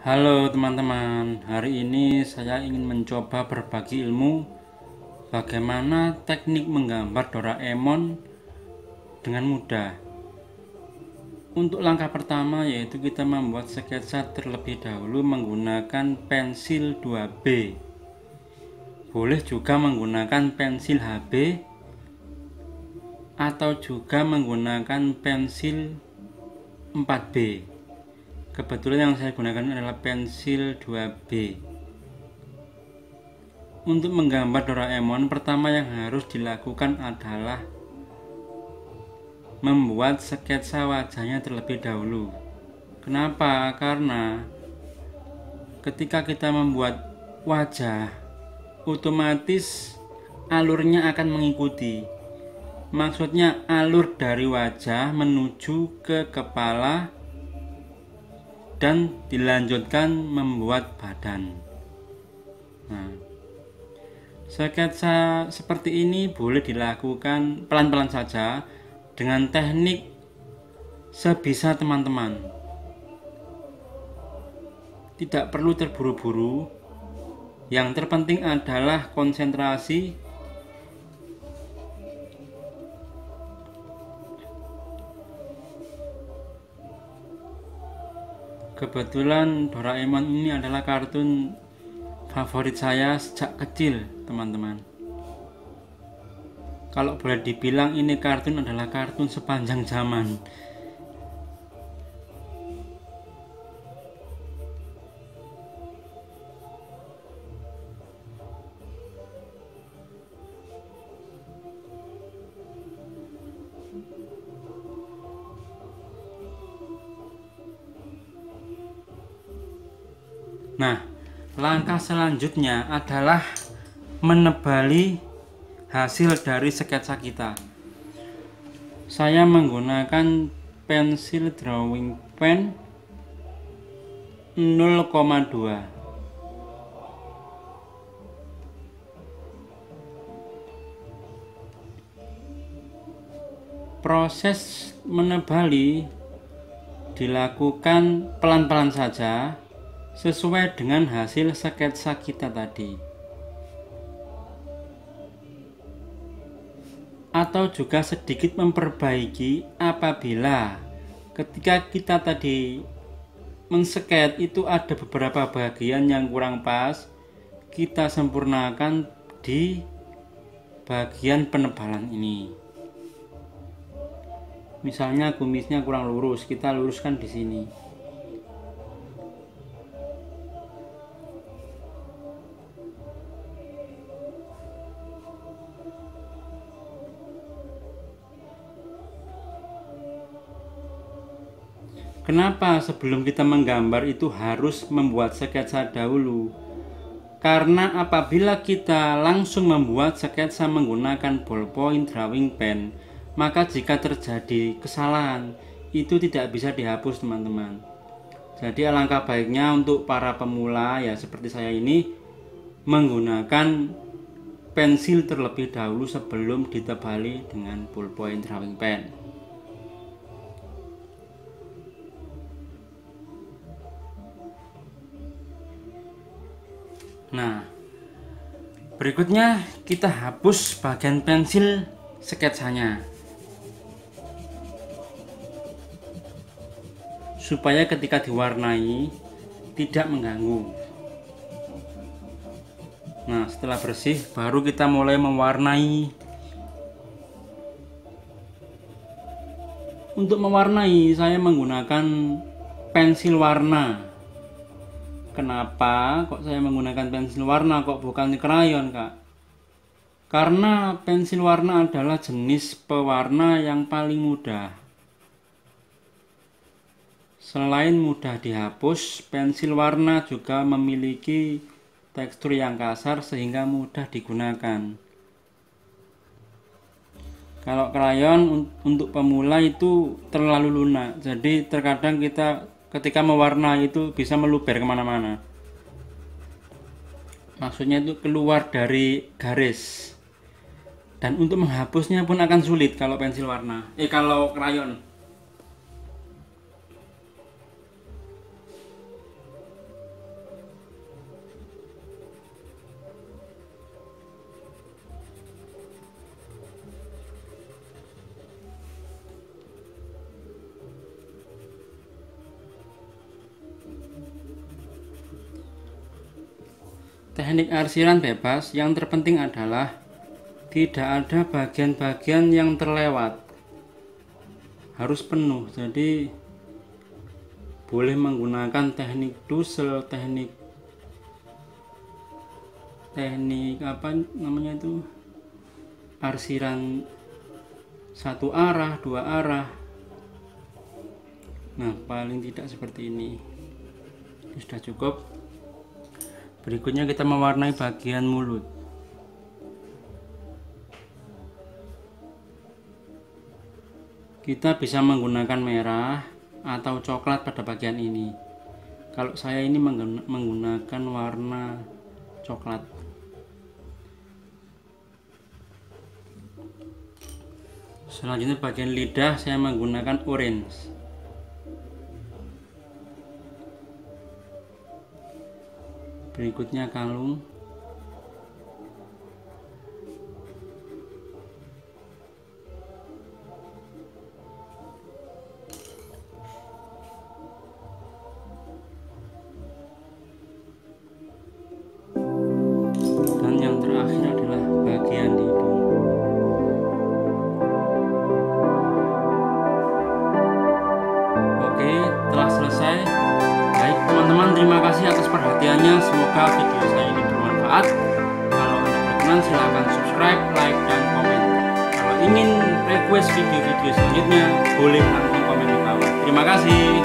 Halo teman-teman, hari ini saya ingin mencoba berbagi ilmu bagaimana teknik menggambar Doraemon dengan mudah. Untuk langkah pertama yaitu kita membuat sketsa terlebih dahulu menggunakan pensil 2B. Boleh juga menggunakan pensil HB atau juga menggunakan pensil 4B kebetulan yang saya gunakan adalah pensil 2B untuk menggambar Doraemon pertama yang harus dilakukan adalah membuat sketsa wajahnya terlebih dahulu. Kenapa? karena ketika kita membuat wajah otomatis alurnya akan mengikuti. Maksudnya alur dari wajah menuju ke kepala dan dilanjutkan membuat badan. Nah, sketsa seperti ini boleh dilakukan pelan-pelan saja dengan teknik sebisa teman-teman. Tidak perlu terburu-buru. Yang terpenting adalah konsentrasi Kebetulan Doraemon ini adalah kartun favorit saya sejak kecil, teman-teman. Kalau boleh dibilang ini kartun adalah kartun sepanjang zaman. Nah, langkah selanjutnya adalah menebali hasil dari sketsa kita. Saya menggunakan pensil drawing pen 0,2 proses menebali dilakukan pelan-pelan saja sesuai dengan hasil sketsa kita tadi. Atau juga sedikit memperbaiki apabila ketika kita tadi mensket itu ada beberapa bagian yang kurang pas, kita sempurnakan di bagian penebalan ini. Misalnya kumisnya kurang lurus, kita luruskan di sini. Kenapa sebelum kita menggambar itu harus membuat sketsa dahulu? Karena apabila kita langsung membuat sketsa menggunakan ballpoint drawing pen, maka jika terjadi kesalahan, itu tidak bisa dihapus teman-teman. Jadi alangkah baiknya untuk para pemula ya seperti saya ini menggunakan pensil terlebih dahulu sebelum ditebali dengan ballpoint drawing pen. Nah, berikutnya kita hapus bagian pensil sketsanya. Supaya ketika diwarnai tidak mengganggu. Nah, setelah bersih baru kita mulai mewarnai. Untuk mewarnai saya menggunakan pensil warna Kenapa kok saya menggunakan pensil warna kok bukan krayon kak? Karena pensil warna adalah jenis pewarna yang paling mudah. Selain mudah dihapus, pensil warna juga memiliki tekstur yang kasar sehingga mudah digunakan. Kalau krayon untuk pemula itu terlalu lunak, jadi terkadang kita ketika mewarna itu bisa meluber ke mana-mana. Maksudnya itu keluar dari garis. Dan untuk menghapusnya pun akan sulit kalau pensil warna. Eh kalau krayon teknik arsiran bebas yang terpenting adalah tidak ada bagian-bagian yang terlewat. Harus penuh jadi boleh menggunakan teknik dusel teknik teknik apa namanya itu? Arsiran satu arah dua arah. Nah paling tidak seperti ini. Sudah cukup berikutnya kita mewarnai bagian mulut. Kita bisa menggunakan merah atau coklat pada bagian ini. Kalau saya ini menggunakan warna coklat. Selanjutnya bagian lidah saya menggunakan orange berikutnya kalung dan yang terakhir adalah bagian hidung oke telah selesai teman-teman terima kasih atas perhatiannya. Semoga video saya ini bermanfaat. Kalau anda berkenan silahkan subscribe like dan komen. Kalau ingin request video-video selanjutnya boleh langsung komen di bawah. Terima kasih